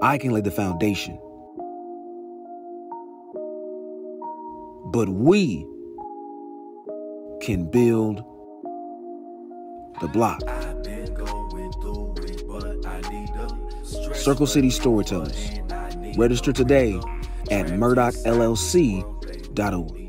I can lay the foundation. But we can build the block. Circle City Storytellers. Register today at murdochllc.org.